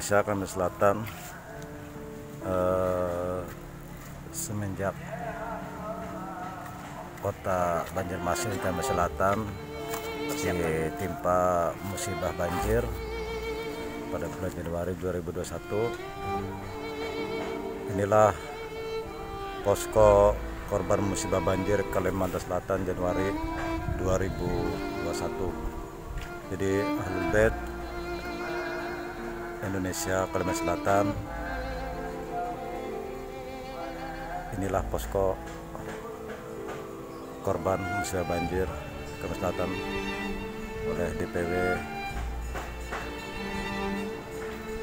Indonesia kami Selatan eh, semenjak kota Banjarmasin kami Selatan ditimpa musibah banjir pada bulan Januari 2021 inilah posko korban musibah banjir Kalimantan Selatan Januari 2021 jadi Ahlul Bait Indonesia Kalimantan Selatan inilah posko korban musibah banjir Kalimantan Selatan oleh DPW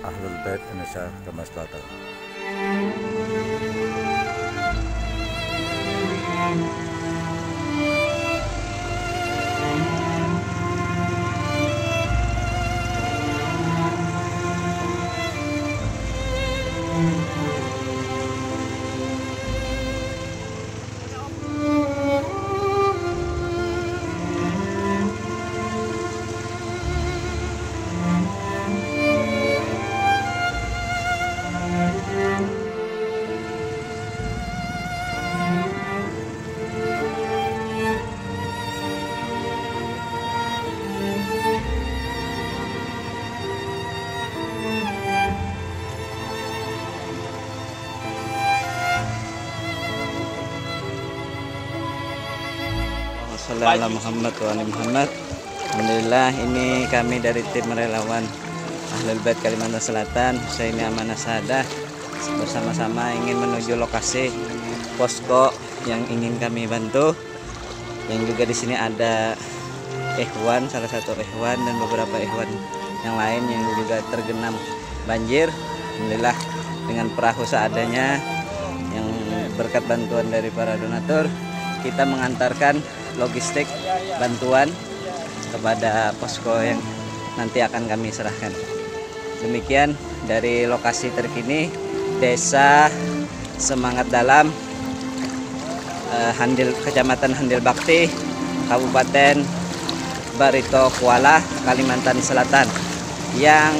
Ahlul Bait Indonesia Kalimantan Selatan. Wassalamualaikum Muhammad wa Muhammad Alhamdulillah ini kami dari tim relawan Ahlul Bait Kalimantan Selatan Husaini Amanah Sadah bersama-sama ingin menuju lokasi posko yang ingin kami bantu. Yang juga di sini ada Ikhwan salah satu Ikhwan dan beberapa Ikhwan yang lain yang juga tergenang banjir. Alhamdulillah dengan perahu seadanya yang berkat bantuan dari para donatur kita mengantarkan logistik bantuan kepada posko yang nanti akan kami serahkan. Demikian dari lokasi terkini Desa Semangat Dalam eh, Handil Kecamatan Handil Bakti Kabupaten Barito Kuala Kalimantan Selatan yang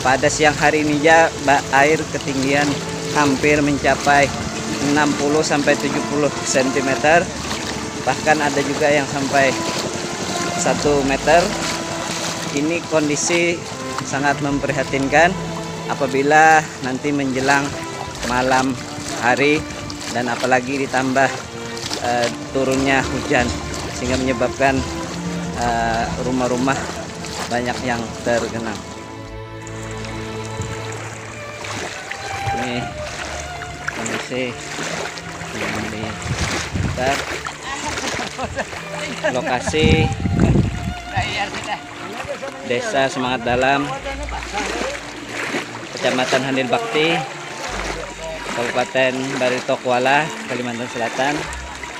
pada siang hari ini ya air ketinggian hampir mencapai 60 sampai 70 cm bahkan ada juga yang sampai 1 meter. Ini kondisi sangat memprihatinkan apabila nanti menjelang malam hari dan apalagi ditambah uh, turunnya hujan sehingga menyebabkan rumah-rumah uh, banyak yang tergenang. Ini kondisi yang di lokasi. Desa Semangat Dalam. Kecamatan Handil Bakti. Kabupaten Barito Kuala Kalimantan Selatan.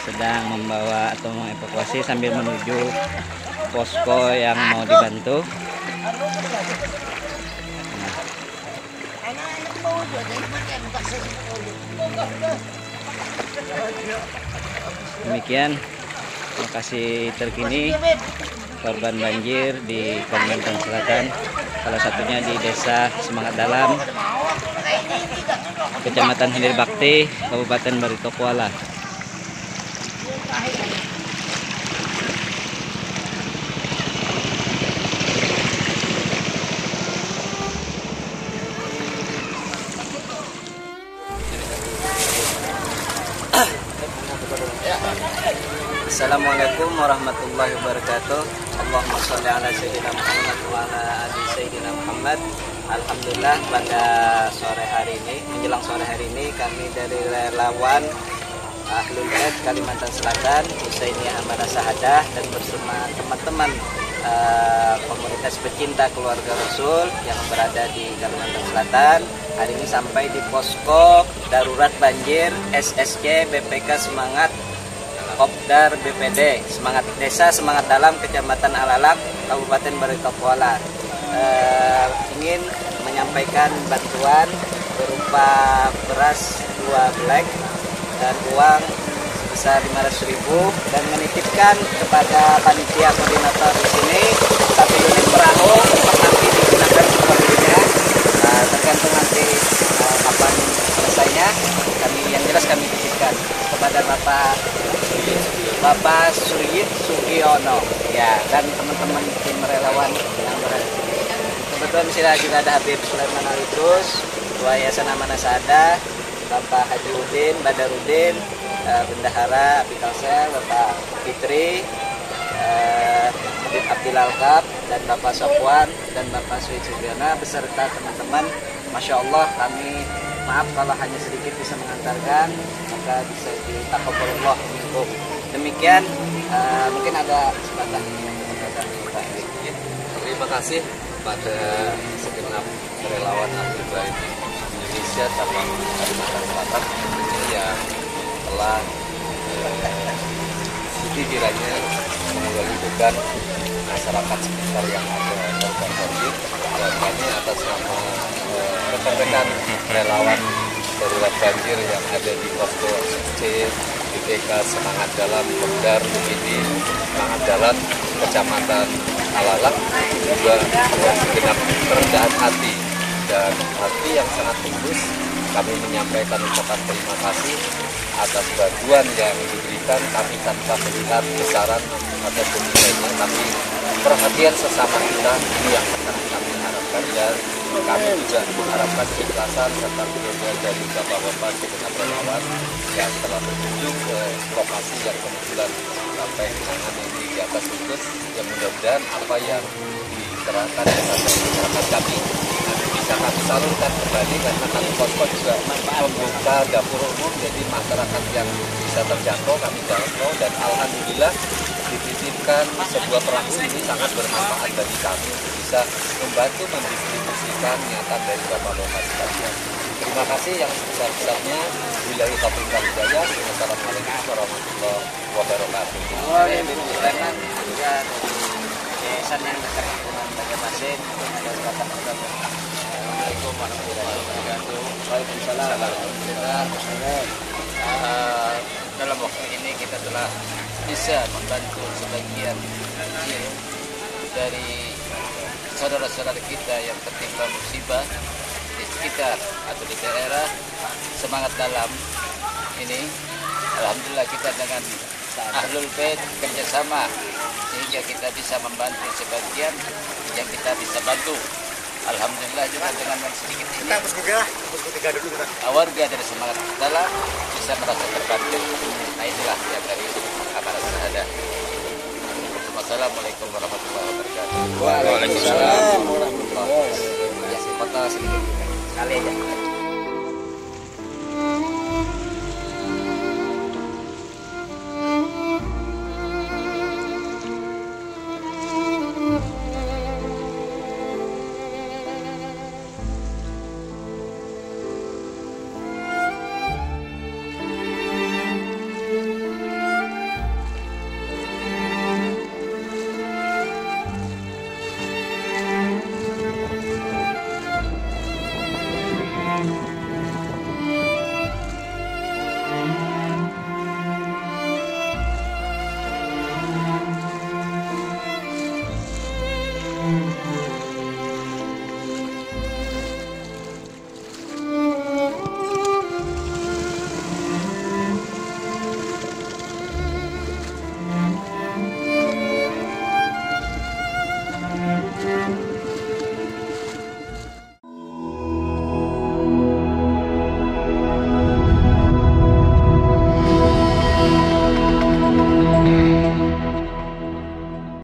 Sedang membawa atau mengevakuasi sambil menuju posko yang mau dibantu. Demikian lokasi terkini korban banjir di Kalimantan Selatan salah satunya di desa Semangat Dalam Kecamatan Hilir Bakti Kabupaten Barito Assalamualaikum warahmatullahi wabarakatuh. Allahumma sholli ala sayyidina Muhammad wa ala ali sayyidina Muhammad. Alhamdulillah pada sore hari ini menjelang sore hari ini kami dari relawan Ahlul Bait Kalimantan Selatan Husaini Amanah Sahadah dan bersama teman-teman uh, komunitas pecinta keluarga Rasul yang berada di Kalimantan Selatan. Hari ini sampai di posko darurat banjir SSC BPK Semangat Kopdar BPD Semangat Desa Semangat Dalam Kecamatan Alalak Kabupaten Barito Kuala eh, ingin menyampaikan bantuan berupa beras dua black dan uang sebesar 500.000 dan menitipkan kepada panitia koordinator di sini. Satu unit perahu nanti gunakan waktunya uh, tergantung nanti uh, kapan selesainya. Kami yang jelas kami titipkan kepada Bapak Bapak Suryit Sugiono. Ya dan teman-teman tim relawan yang berada kebetulan di sini juga ada Habib Sulaiman Alidrus Ketua Yayasan Amanah Sada Bapak Haji Udin Badarudin uh, Bendahara Abi Kalsel Bapak Fitri uh, Habib Abdil Alkab dan Bapak Sofwan dan Bapak Suwid Sugiana beserta teman-teman. Masya Allah kami maaf kalau hanya sedikit bisa mengantarkan maka bisa ditakabalullah untuk demikian uh, mungkin ada kesempatan Ya, terima kasih pada segenap relawan ahli baik Indonesia cabang Kalimantan Selatan yang telah jadi kiranya beban masyarakat sekitar yang ada korban banjir kami atas nama eh, rekan-rekan relawan darurat banjir yang ada di posko C BPK Semangat Dalam Pemdar UID Semangat Dalam Kecamatan Alalak juga segenap kerendahan hati dan hati yang sangat tulus kami menyampaikan ucapan terima kasih atas bantuan yang diberikan. Kami tanpa melihat besaran ataupun nilainya tapi perhatian sesama kita ini yang sangat kami harapkan. Dan kami juga mengharapkan keikhlasan serta kinerja dari bapak-bapak segenap relawan yang telah berkunjung ke lokasi yang kebetulan sampai kenangan ini di atas lutut. Yang mudah-mudahan apa yang dikerahkan kepada masyarakat kami bisa kami salurkan kembali karena kami posko juga membuka dapur umum jadi masyarakat yang bisa terjangkau kami jangkau dan alhamdulillah dititipkan sebuah pelaku ini sangat bermanfaat bagi kami bisa membantu mendistribusikan nyata dari Bapak Bapak sekalian. Terima kasih yang sebesar-besarnya. Taufiq wal hidayah. Wassalamualaikum warahmatullahi wabarakatuh. Juga yayasan yang dekat dengan bapak Assalamualaikum warahmatullahi wabarakatuh. Waalaikumsalam. Dalam waktu ini kita telah bisa membantu sebagian kecil dari saudara-saudara kita yang tertimpa musibah di sekitar atau di daerah semangat dalam ini. Alhamdulillah kita dengan Ahlul Bait kerjasama sehingga kita bisa membantu sebagian yang kita bisa bantu. Alhamdulillah juga dengan yang sedikit ini Kita hapus tiga, hapus tiga dulu kita. warga dari semangat dalam bisa merasa terbantu. Nah itulah yang dari amanat sahada Wassalamualaikum warahmatullahi wabarakatuh Waalaikumsalam warahmatullahi Ya, kota sedikit kali aja